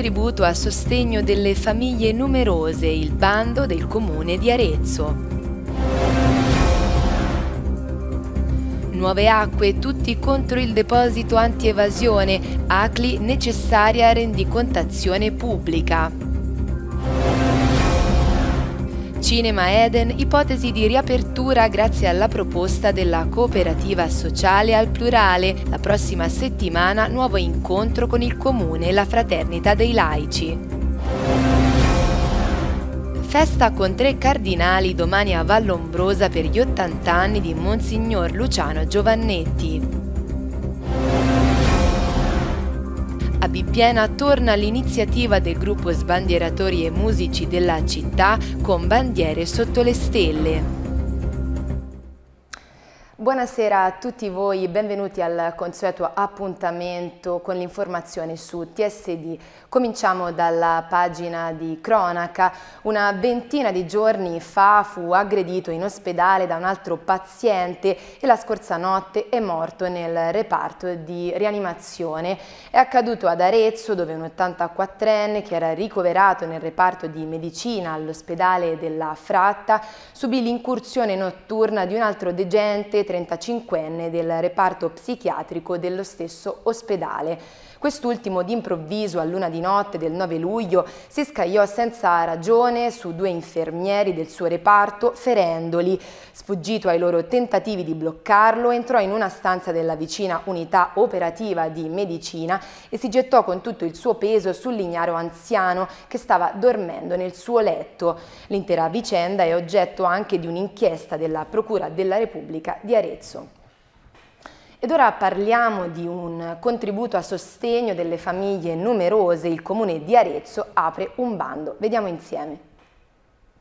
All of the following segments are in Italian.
contributo a sostegno delle famiglie numerose, il bando del comune di Arezzo. Nuove acque, tutti contro il deposito anti-evasione, ACLI necessaria rendicontazione pubblica. Cinema Eden, ipotesi di riapertura grazie alla proposta della cooperativa sociale al plurale. La prossima settimana nuovo incontro con il comune e la fraternita dei laici. Festa con tre cardinali domani a Vallombrosa per gli 80 anni di Monsignor Luciano Giovannetti. A Bibbiena torna l'iniziativa del gruppo Sbandieratori e Musici della città con bandiere sotto le stelle. Buonasera a tutti voi, benvenuti al consueto appuntamento con l'informazione su TSD. Cominciamo dalla pagina di cronaca. Una ventina di giorni fa fu aggredito in ospedale da un altro paziente e la scorsa notte è morto nel reparto di rianimazione. È accaduto ad Arezzo dove un 84enne che era ricoverato nel reparto di medicina all'ospedale della Fratta subì l'incursione notturna di un altro degente 35enne del reparto psichiatrico dello stesso ospedale. Quest'ultimo d'improvviso a luna di notte del 9 luglio si scagliò senza ragione su due infermieri del suo reparto ferendoli. Sfuggito ai loro tentativi di bloccarlo entrò in una stanza della vicina unità operativa di medicina e si gettò con tutto il suo peso sull'ignaro anziano che stava dormendo nel suo letto. L'intera vicenda è oggetto anche di un'inchiesta della Procura della Repubblica di Arezzo. Ed ora parliamo di un contributo a sostegno delle famiglie numerose. Il comune di Arezzo apre un bando. Vediamo insieme.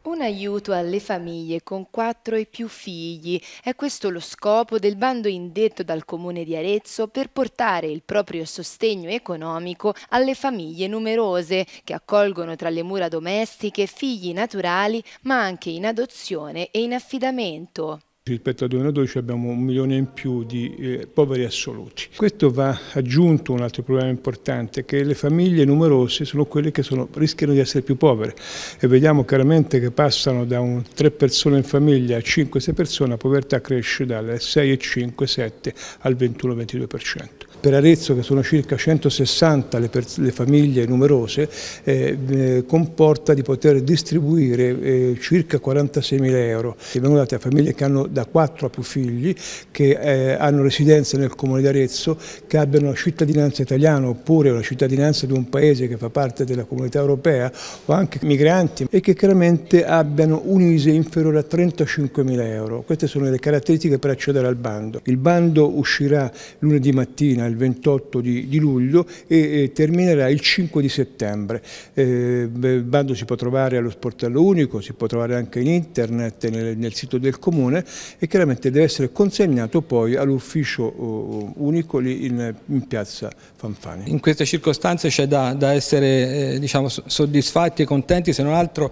Un aiuto alle famiglie con quattro e più figli. È questo lo scopo del bando indetto dal Comune di Arezzo per portare il proprio sostegno economico alle famiglie numerose che accolgono tra le mura domestiche figli naturali ma anche in adozione e in affidamento rispetto al 2012 abbiamo un milione in più di eh, poveri assoluti. Questo va aggiunto un altro problema importante, che le famiglie numerose sono quelle che sono, rischiano di essere più povere e vediamo chiaramente che passano da un 3 persone in famiglia a 5-6 persone, la povertà cresce dalle 6,5-7 al 21-22% per Arezzo che sono circa 160 le, le famiglie numerose, eh, eh, comporta di poter distribuire eh, circa 46 mila euro che vengono dati a famiglie che hanno da 4 a più figli, che eh, hanno residenza nel comune di Arezzo, che abbiano cittadinanza italiana oppure una cittadinanza di un paese che fa parte della comunità europea o anche migranti e che chiaramente abbiano un ISE inferiore a 35 mila euro. Queste sono le caratteristiche per accedere al bando. Il bando uscirà lunedì mattina il 28 di, di luglio e, e, terminerà il 5 di settembre. Eh, il bando si può trovare allo sportello unico, si può trovare anche in internet, nel, nel sito del comune e chiaramente deve essere consegnato poi all'ufficio uh, unico lì in, in, piazza Fanfani. In queste circostanze c'è da, da, essere eh, diciamo, soddisfatti e contenti se non altro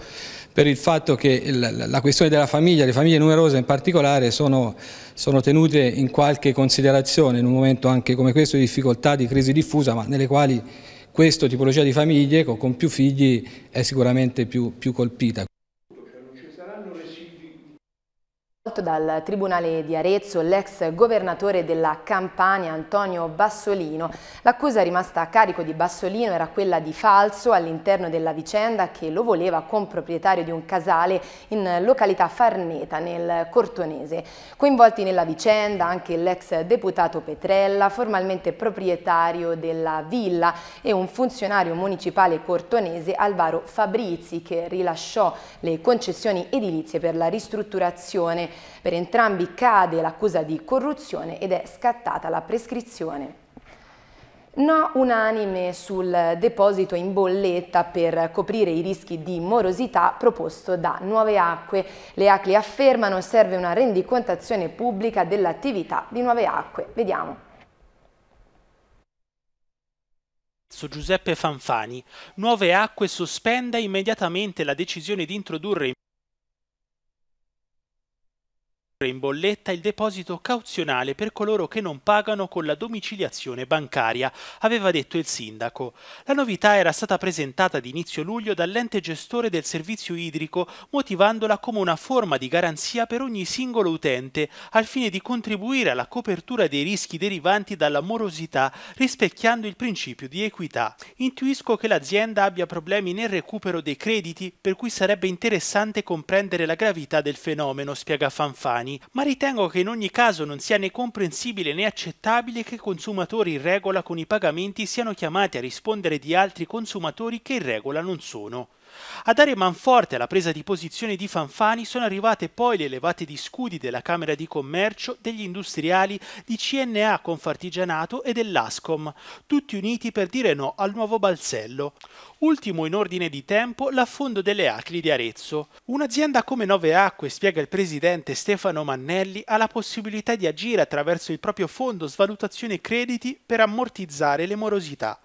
per il fatto che la questione della famiglia, le famiglie numerose in particolare, sono, sono, tenute in qualche considerazione in un momento anche come questo di difficoltà, di crisi diffusa, ma nelle quali questa tipologia di famiglie con, più figli è sicuramente più, più colpita. Dal Tribunale di Arezzo l'ex governatore della Campania Antonio Bassolino. L'accusa rimasta a carico di Bassolino era quella di falso all'interno della vicenda che lo voleva comproprietario di un casale in località Farneta nel Cortonese. Coinvolti nella vicenda anche l'ex deputato Petrella, formalmente proprietario della villa e un funzionario municipale cortonese Alvaro Fabrizi che rilasciò le concessioni edilizie per la ristrutturazione per entrambi cade l'accusa di corruzione ed è scattata la prescrizione. No unanime sul deposito in bolletta per coprire i rischi di morosità proposto da Nuove Acque. Le ACLI affermano serve una rendicontazione pubblica dell'attività di Nuove Acque. Vediamo. Giuseppe Fanfani. Nuove Acque sospenda immediatamente la decisione di introdurre in bolletta il deposito cauzionale per coloro che non pagano con la domiciliazione bancaria, aveva detto il sindaco. La novità era stata presentata ad inizio luglio dall'ente gestore del servizio idrico, motivandola come una forma di garanzia per ogni singolo utente, al fine di contribuire alla copertura dei rischi derivanti dalla morosità, rispecchiando il principio di equità. Intuisco che l'azienda abbia problemi nel recupero dei crediti, per cui sarebbe interessante comprendere la gravità del fenomeno, spiega Fanfani italiani, ma ritengo che in ogni caso non sia né comprensibile né accettabile che consumatori in regola con i pagamenti siano chiamati a rispondere di altri consumatori che in regola non sono. A dare manforte alla presa di posizione di Fanfani sono arrivate poi le levate di scudi della Camera di Commercio, degli industriali, di CNA Confartigianato e dell'Ascom, tutti uniti per dire no al nuovo balzello. Ultimo in ordine di tempo l'affondo delle Acli di Arezzo. Un'azienda come Nove Acque, spiega il presidente Stefano Mannelli, ha la possibilità di agire attraverso il proprio fondo svalutazione crediti per ammortizzare le morosità.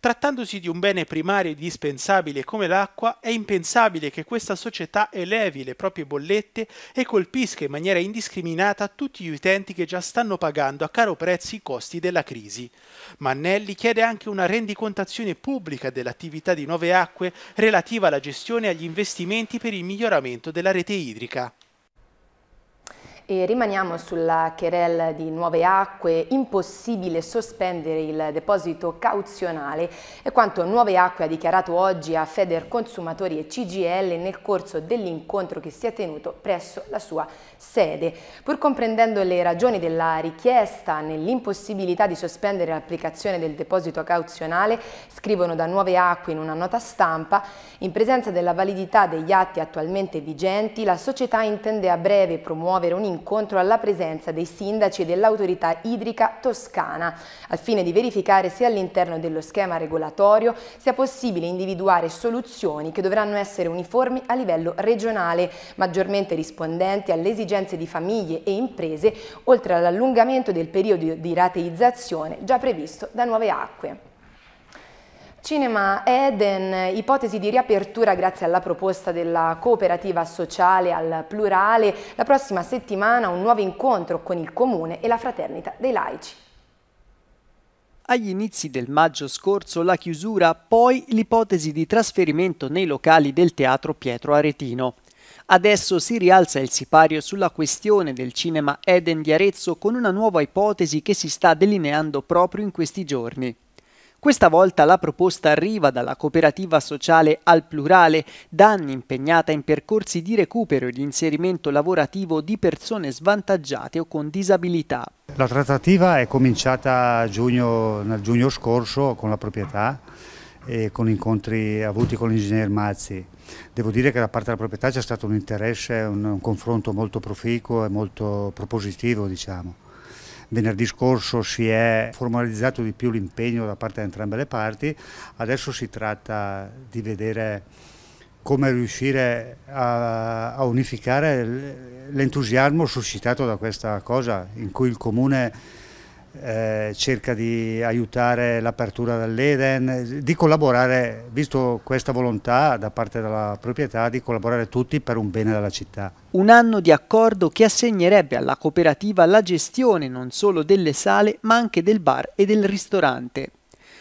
Trattandosi di un bene primario e indispensabile come l'acqua, è impensabile che questa società elevi le proprie bollette e colpisca in maniera indiscriminata tutti gli utenti che già stanno pagando a caro prezzo i costi della crisi. Mannelli chiede anche una rendicontazione pubblica dell'attività di Nuove Acque relativa alla gestione e agli investimenti per il miglioramento della rete idrica. E rimaniamo sulla querel di Nuove Acque, impossibile sospendere il deposito cauzionale, è quanto Nuove Acque ha dichiarato oggi a Feder Consumatori e CGL nel corso dell'incontro che si è tenuto presso la sua sede. Pur comprendendo le ragioni della richiesta nell'impossibilità di sospendere l'applicazione del deposito cauzionale, scrivono da Nuove Acque in una nota stampa, in presenza della validità degli atti attualmente vigenti, la società intende a breve promuovere un incontro alla presenza dei sindaci e dell'autorità idrica toscana, al fine di verificare se all'interno dello schema regolatorio sia possibile individuare soluzioni che dovranno essere uniformi a livello regionale, maggiormente rispondenti alle esigenze di famiglie e imprese, oltre all'allungamento del periodo di rateizzazione già previsto da Nuove Acque. Cinema Eden, ipotesi di riapertura grazie alla proposta della cooperativa sociale al plurale. La prossima settimana un nuovo incontro con il Comune e la Fraternita dei Laici. Agli inizi del maggio scorso la chiusura, poi l'ipotesi di trasferimento nei locali del Teatro Pietro Aretino. Adesso si rialza il sipario sulla questione del cinema Eden di Arezzo con una nuova ipotesi che si sta delineando proprio in questi giorni. Questa volta la proposta arriva dalla cooperativa sociale Al Plurale, da anni impegnata in percorsi di recupero e di inserimento lavorativo di persone svantaggiate o con disabilità. La trattativa è cominciata giugno, nel giugno scorso con la proprietà e con incontri avuti con l'ingegner Mazzi. Devo dire che da parte della proprietà c'è stato un interesse, un, un confronto molto proficuo e molto propositivo. Diciamo. Venerdì scorso si è formalizzato di più l'impegno da parte di entrambe le parti, adesso si tratta di vedere come riuscire a, a unificare l'entusiasmo suscitato da questa cosa in cui il Comune eh, cerca di aiutare l'apertura dell'Eden, di collaborare, visto questa volontà da parte della proprietà, di collaborare tutti per un bene della città. Un anno di accordo che assegnerebbe alla cooperativa la gestione non solo delle sale ma anche del bar e del ristorante.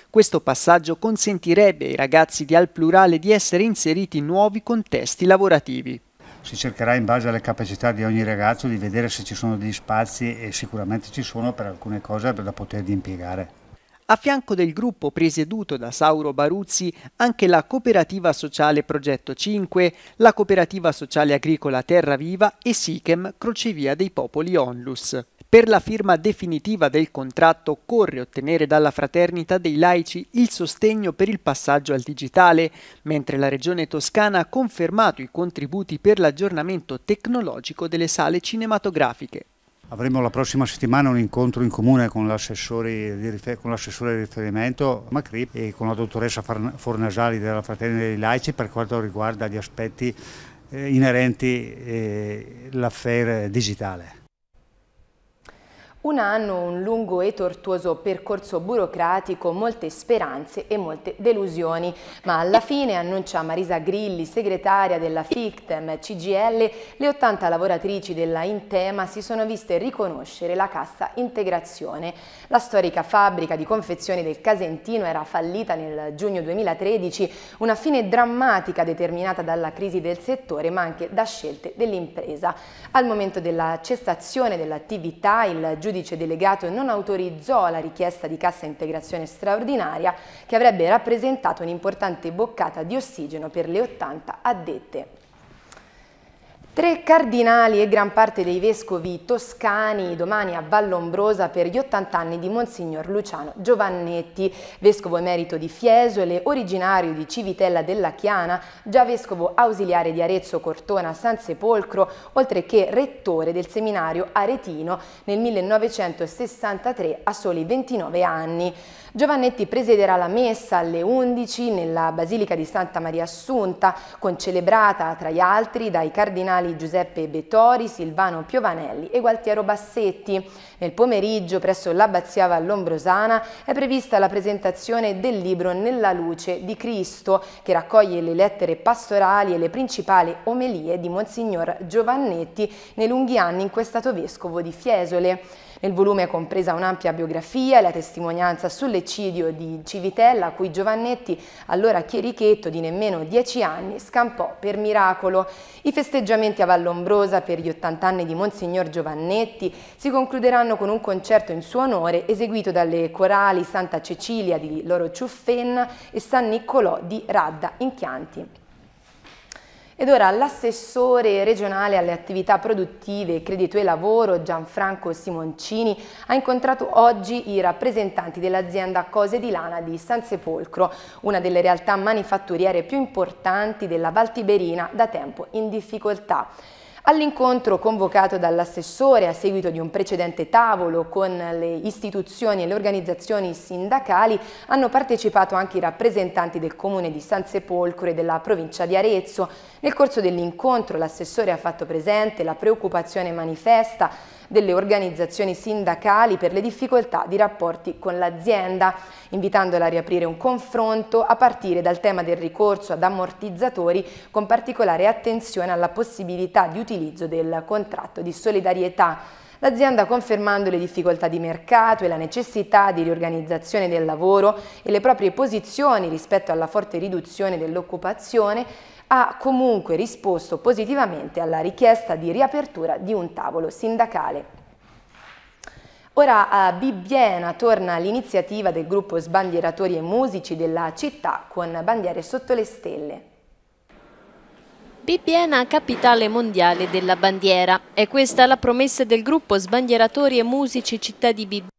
Questo passaggio consentirebbe ai ragazzi di Al Plurale di essere inseriti in nuovi contesti lavorativi si cercherà in base alle capacità di ogni ragazzo di vedere se ci sono degli spazi e sicuramente ci sono per alcune cose da poterli impiegare. A fianco del gruppo presieduto da Sauro Baruzzi anche la cooperativa sociale Progetto 5, la cooperativa sociale agricola Terra Viva e Sichem Crocevia dei Popoli Onlus. Per la firma definitiva del contratto occorre ottenere dalla Fraternità dei Laici il sostegno per il passaggio al digitale, mentre la Regione Toscana ha confermato i contributi per l'aggiornamento tecnologico delle sale cinematografiche. Avremo la prossima settimana un incontro in comune con l'assessore di, riferimento Macri e con la dottoressa Fornasali della Fraternità dei Laici per quanto riguarda gli aspetti eh, inerenti all'affaire digitale. Un anno, un lungo e tortuoso percorso burocratico, molte speranze e molte delusioni, ma alla fine, annuncia Marisa Grilli, segretaria della FICTEM CGL, le 80 lavoratrici della Intema si sono viste riconoscere la cassa integrazione. La storica fabbrica di confezioni del Casentino era fallita nel giugno 2013, una fine drammatica determinata dalla crisi del settore ma anche da scelte dell'impresa. Al momento della cessazione dell'attività il giudice giudice delegato non autorizzò la richiesta di cassa integrazione straordinaria che avrebbe rappresentato un'importante boccata di ossigeno per le 80 addette. Tre cardinali e gran parte dei vescovi toscani domani a Vallombrosa per gli 80 anni di Monsignor Luciano Giovannetti, vescovo emerito di Fiesole, originario di Civitella della Chiana, già vescovo ausiliare di Arezzo Cortona San Sepolcro, oltre che rettore del seminario aretino nel 1963 a soli 29 anni. Giovannetti presiederà la messa alle 11 nella Basilica di Santa Maria Assunta, concelebrata tra gli altri dai cardinali Giuseppe Bettori, Silvano Piovanelli e Gualtiero Bassetti. Nel pomeriggio presso l'Abbazia Vallombrosana è prevista la presentazione del libro Nella luce di Cristo, che raccoglie le lettere pastorali e le principali omelie di Monsignor Giovannetti nei lunghi anni in cui è stato vescovo di Fiesole. Nel volume è compresa un'ampia biografia e la testimonianza sull'eccidio di Civitella, a cui Giovannetti, allora chierichetto di nemmeno dieci anni, scampò per miracolo. I festeggiamenti a Vallombrosa per gli 80 anni di Monsignor Giovannetti si concluderanno con un concerto in suo onore eseguito dalle corali Santa Cecilia di Loro Ciuffenna e San Niccolò di Radda in Chianti. Ed ora l'assessore regionale alle attività produttive, credito e lavoro Gianfranco Simoncini ha incontrato oggi i rappresentanti dell'azienda Cose di Lana di San Sepolcro, una delle realtà manifatturiere più importanti della Valtiberina da tempo in difficoltà. All'incontro convocato dall'assessore a seguito di un precedente tavolo con le istituzioni e le organizzazioni sindacali hanno partecipato anche i rappresentanti del comune di San Sepolcro e della provincia di Arezzo. Nel corso dell'incontro l'assessore ha fatto presente la preoccupazione manifesta delle organizzazioni sindacali per le difficoltà di rapporti con l'azienda, invitandola a riaprire un confronto a partire dal tema del ricorso ad ammortizzatori con particolare attenzione alla possibilità di utilizzo del contratto di solidarietà. L'azienda confermando le difficoltà di mercato e la necessità di riorganizzazione del lavoro e le proprie posizioni rispetto alla forte riduzione dell'occupazione ha comunque risposto positivamente alla richiesta di riapertura di un tavolo sindacale. Ora a Bibbiena torna l'iniziativa del gruppo Sbandieratori e Musici della città con bandiere sotto le stelle. Bibbiena, capitale mondiale della bandiera. È questa la promessa del gruppo Sbandieratori e Musici Città di Bibbiena.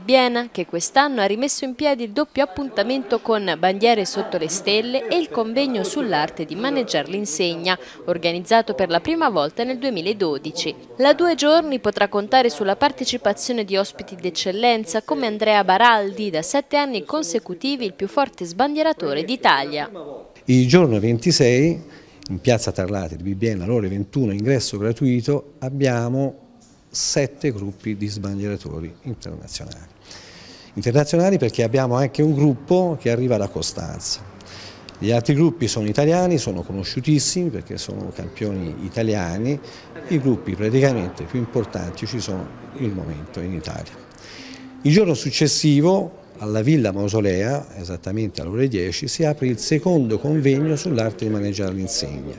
Biena che quest'anno ha rimesso in piedi il doppio appuntamento con Bandiere sotto le stelle e il convegno sull'arte di maneggiare l'insegna, organizzato per la prima volta nel 2012. La due giorni potrà contare sulla partecipazione di ospiti d'eccellenza come Andrea Baraldi, da sette anni consecutivi il più forte sbandieratore d'Italia. Il giorno 26 in piazza Tarlati di Bibbiena alle ore 21 ingresso gratuito abbiamo sette gruppi di sbandieratori internazionali internazionali perché abbiamo anche un gruppo che arriva da Costanza. Gli altri gruppi sono italiani, sono conosciutissimi perché sono campioni italiani, i gruppi praticamente più importanti ci sono il momento in Italia. Il giorno successivo alla Villa Mausolea, esattamente alle ore 10, si apre il secondo convegno sull'arte di maneggiare l'insegna.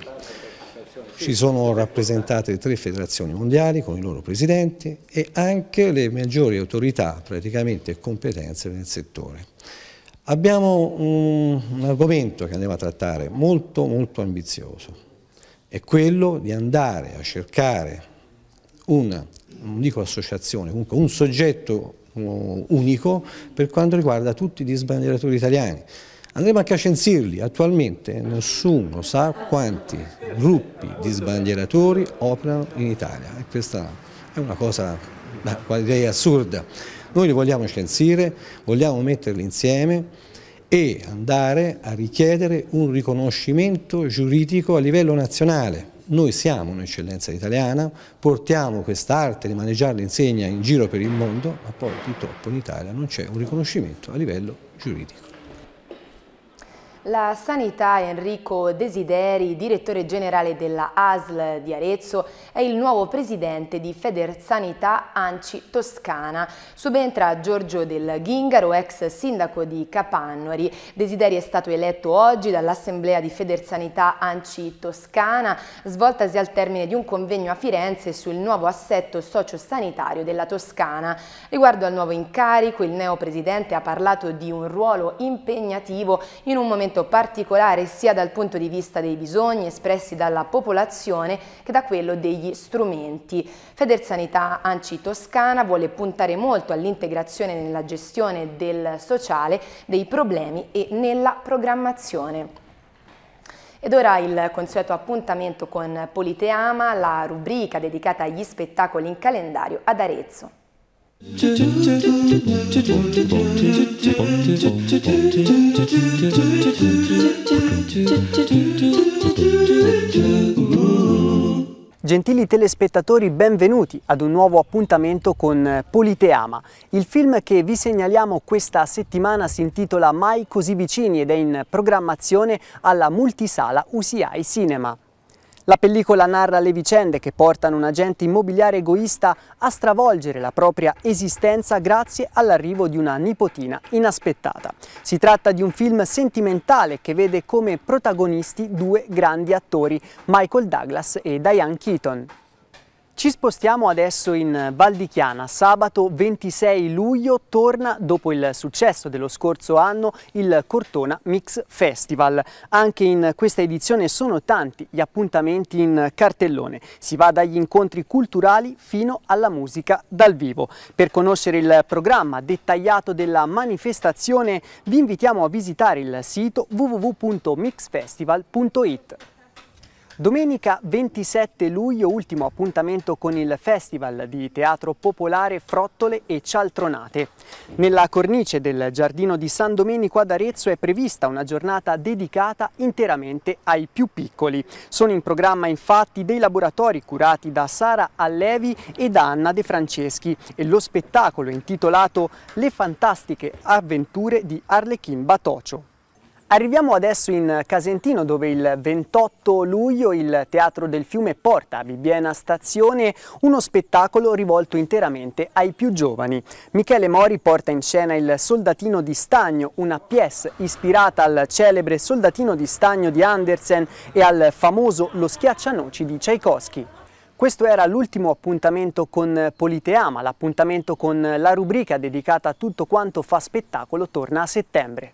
Ci sono rappresentate tre federazioni mondiali con i loro presidenti e anche le maggiori autorità praticamente e competenze nel settore. Abbiamo un, un argomento che andiamo a trattare molto molto ambizioso, è quello di andare a cercare una, non dico associazione, comunque un soggetto unico per quanto riguarda tutti gli sbandieratori italiani. Andremo anche a censirli, attualmente nessuno sa quanti gruppi di sbandieratori operano in Italia e questa è una cosa direi assurda. Noi li vogliamo censire, vogliamo metterli insieme e andare a richiedere un riconoscimento giuridico a livello nazionale Noi siamo un'eccellenza italiana, portiamo quest'arte di maneggiare l'insegna in giro per il mondo, ma poi purtroppo in Italia non c'è un riconoscimento a livello giuridico. La Sanità Enrico Desideri, direttore generale della ASL di Arezzo, è il nuovo presidente di Federsanità Anci Toscana. Subentra Giorgio Del Ghingaro, ex sindaco di Capannori. Desideri è stato eletto oggi dall'Assemblea di Federsanità Anci Toscana, svoltasi al termine di un convegno a Firenze sul nuovo assetto sociosanitario della Toscana. Riguardo al nuovo incarico, il neopresidente ha parlato di un ruolo impegnativo in un momento particolare sia dal punto di vista dei bisogni espressi dalla popolazione che da quello degli strumenti. Federsanità Anci Toscana vuole puntare molto all'integrazione nella gestione del sociale, dei problemi e nella programmazione. Ed ora il consueto appuntamento con Politeama, la rubrica dedicata agli spettacoli in calendario ad Arezzo. Gentili telespettatori, benvenuti ad un nuovo appuntamento con Politeama. Il film che vi segnaliamo questa settimana si intitola Mai così vicini ed è in programmazione alla multisala UCI Cinema. La pellicola narra le vicende che portano un agente immobiliare egoista a stravolgere la propria esistenza grazie all'arrivo di una nipotina inaspettata. Si tratta di un film sentimentale che vede come protagonisti due grandi attori, Michael Douglas e Diane Keaton. Ci spostiamo adesso in Val di Chiana. Sabato 26 luglio torna, dopo il successo dello scorso anno, il Cortona Mix Festival. Anche in questa edizione sono tanti gli appuntamenti in cartellone. Si va dagli incontri culturali fino alla musica dal vivo. Per conoscere il programma dettagliato della manifestazione vi invitiamo a visitare il sito www.mixfestival.it. Domenica 27 luglio, ultimo appuntamento con il Festival di Teatro Popolare Frottole e Cialtronate. Nella cornice del Giardino di San Domenico ad Arezzo è prevista una giornata dedicata interamente ai più piccoli. Sono in programma infatti dei laboratori curati da Sara Allevi e da Anna De Franceschi e lo spettacolo intitolato Le fantastiche avventure di Arlechin Batocio. Arriviamo adesso in Casentino dove il 28 luglio il Teatro del Fiume porta a Bibbiena Stazione uno spettacolo rivolto interamente ai più giovani. Michele Mori porta in scena il Soldatino di Stagno, una pièce ispirata al celebre Soldatino di Stagno di Andersen e al famoso Lo schiaccianoci di Tchaikovsky. Questo era l'ultimo appuntamento con Politeama, l'appuntamento con la rubrica dedicata a tutto quanto fa spettacolo torna a settembre.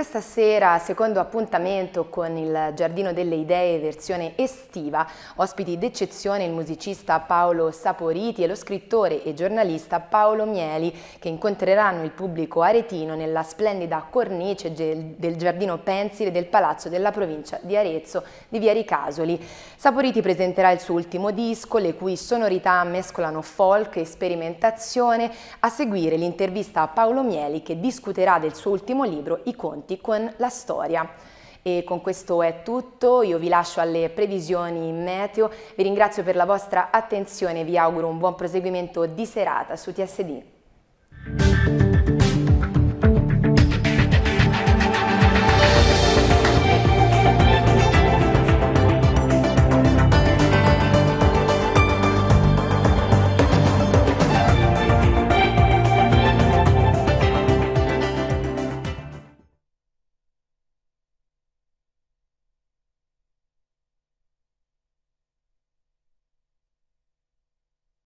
questa sera, secondo appuntamento con il Giardino delle Idee versione estiva, ospiti d'eccezione il musicista Paolo Saporiti e lo scrittore e giornalista Paolo Mieli che incontreranno il pubblico aretino nella splendida cornice del Giardino Pensile del Palazzo della provincia di Arezzo di Via Ricasoli. Saporiti presenterà il suo ultimo disco, le cui sonorità mescolano folk e sperimentazione, a seguire l'intervista a Paolo Mieli che discuterà del suo ultimo libro i conti con la storia. E con questo è tutto, io vi lascio alle previsioni meteo, vi ringrazio per la vostra attenzione e vi auguro un buon proseguimento di serata su TSD.